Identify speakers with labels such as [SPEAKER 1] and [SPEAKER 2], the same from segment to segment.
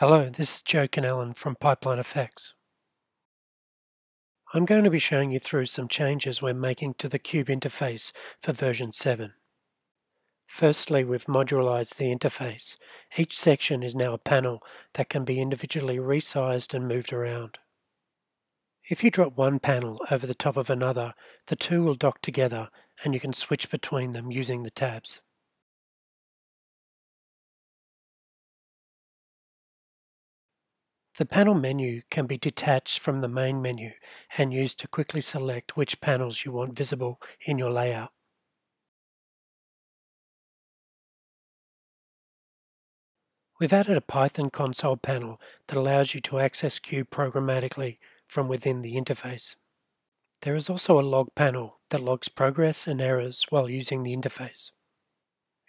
[SPEAKER 1] Hello, this is Joe Canellan from PipelineFX. I'm going to be showing you through some changes we're making to the Qube interface for version 7. Firstly, we've modularized the interface. Each section is now a panel that can be individually resized and moved around. If you drop one panel over the top of another, the two will dock together and you can switch between them using the tabs. The panel menu can be detached from the main menu and used to quickly select which panels you want visible in your layout. We've added a Python console panel that allows you to access Qube programmatically from within the interface. There is also a log panel that logs progress and errors while using the interface.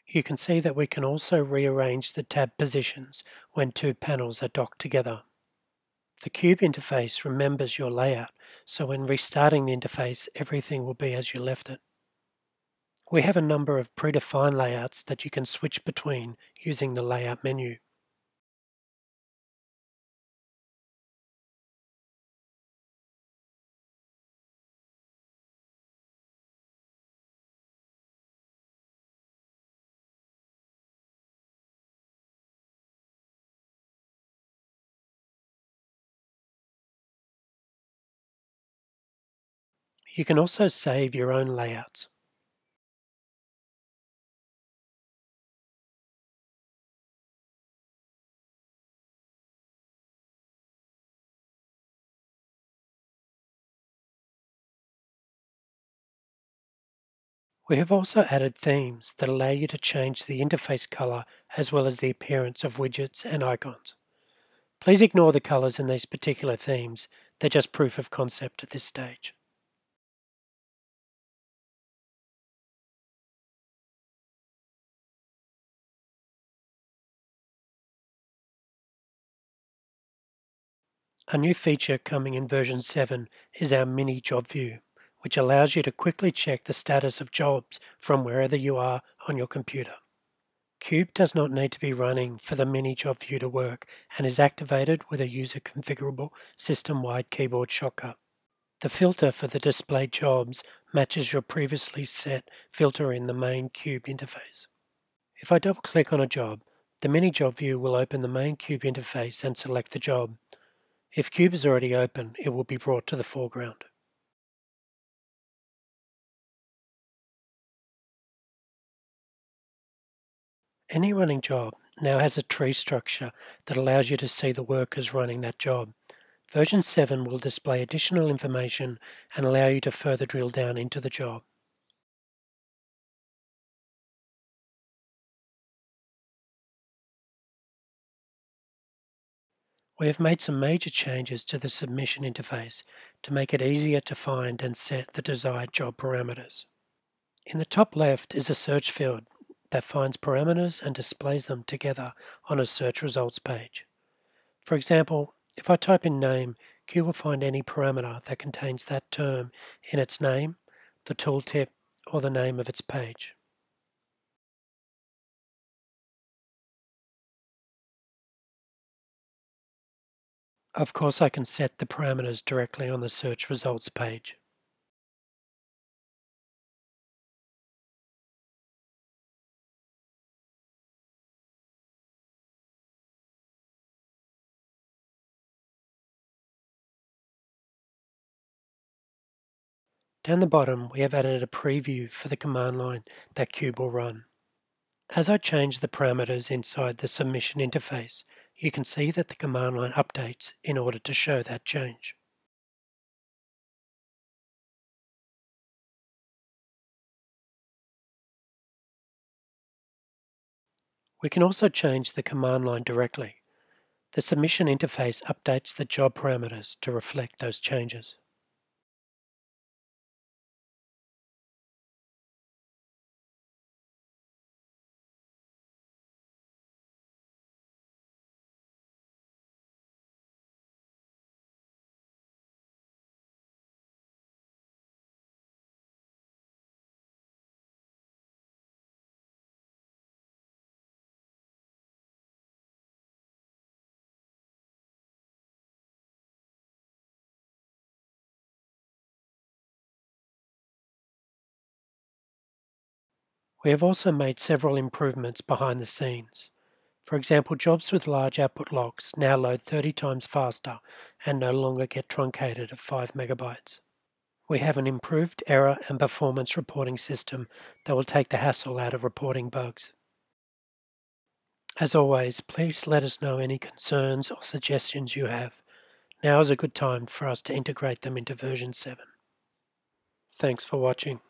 [SPEAKER 1] You can see that we can also rearrange the tab positions when two panels are docked together. The Qube interface remembers your layout, so when restarting the interface, everything will be as you left it. We have a number of predefined layouts that you can switch between using the Layout menu. You can also save your own layouts. We have also added themes that allow you to change the interface color as well as the appearance of widgets and icons. Please ignore the colors in these particular themes, they're just proof of concept at this stage. A new feature coming in version 7 is our mini job view, which allows you to quickly check the status of jobs from wherever you are on your computer. Qube does not need to be running for the mini job view to work and is activated with a user configurable system-wide keyboard shortcut. The filter for the displayed jobs matches your previously set filter in the main Qube interface. If I double click on a job, the mini job view will open the main Qube interface and select the job, if Qube is already open, it will be brought to the foreground. Any running job now has a tree structure that allows you to see the workers running that job. Version 7 will display additional information and allow you to further drill down into the job. We have made some major changes to the submission interface to make it easier to find and set the desired job parameters. In the top left is a search field that finds parameters and displays them together on a search results page. For example, if I type in name, Q will find any parameter that contains that term in its name, the tooltip, or the name of its page. Of course I can set the parameters directly on the search results page. Down the bottom, we have added a preview for the command line that Qube will run. As I change the parameters inside the submission interface, you can see that the command line updates in order to show that change. We can also change the command line directly. The submission interface updates the job parameters to reflect those changes. We have also made several improvements behind the scenes. For example, jobs with large output locks now load 30 times faster and no longer get truncated at 5 megabytes. We have an improved error and performance reporting system that will take the hassle out of reporting bugs. As always, please let us know any concerns or suggestions you have. Now is a good time for us to integrate them into version 7. Thanks for watching.